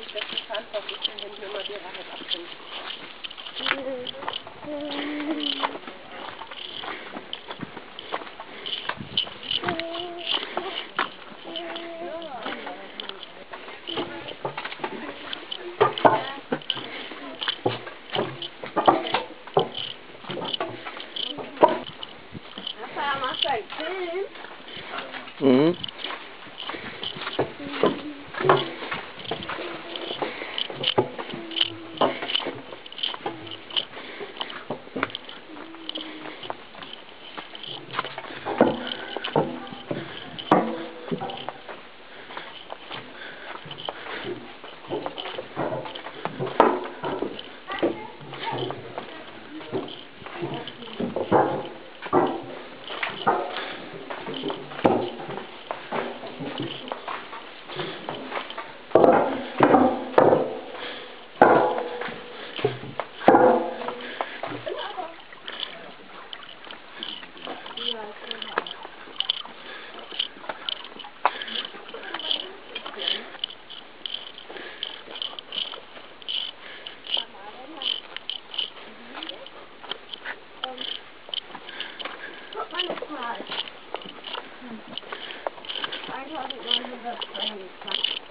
Ich bin verantwortlich, wenn wir immer die Wahrheit abfinden. like 10. Mm-hmm. I thought it was a friend.